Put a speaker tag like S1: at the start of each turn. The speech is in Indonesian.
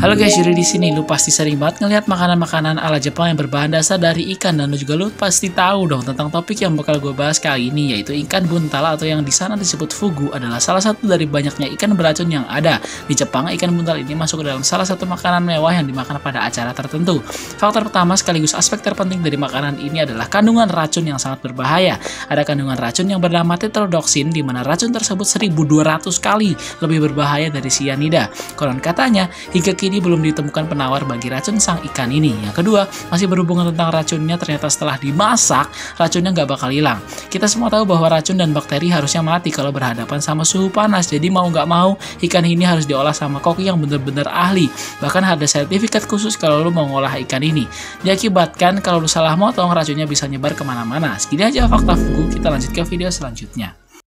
S1: Halo guys, Yuri di sini. Lu pasti sering banget ngeliat makanan-makanan ala Jepang yang berbahan dasar dari ikan dan lu juga lu pasti tahu dong tentang topik yang bakal gue bahas kali ini yaitu ikan buntal atau yang di sana disebut fugu adalah salah satu dari banyaknya ikan beracun yang ada. Di Jepang, ikan buntal ini masuk ke dalam salah satu makanan mewah yang dimakan pada acara tertentu. Faktor pertama sekaligus aspek terpenting dari makanan ini adalah kandungan racun yang sangat berbahaya. Ada kandungan racun yang bernama tetrodotoxin di mana racun tersebut 1200 kali lebih berbahaya dari cyanida. Konon katanya, hingga kini belum ditemukan penawar bagi racun sang ikan ini. Yang kedua, masih berhubungan tentang racunnya, ternyata setelah dimasak, racunnya nggak bakal hilang. Kita semua tahu bahwa racun dan bakteri harusnya mati kalau berhadapan sama suhu panas, jadi mau nggak mau, ikan ini harus diolah sama koki yang bener-bener ahli. Bahkan ada sertifikat khusus kalau lu mau ngolah ikan ini. Diakibatkan kalau lu salah motong, racunnya bisa nyebar ke mana-mana. Segini aja fakta fugu, kita lanjut ke video selanjutnya.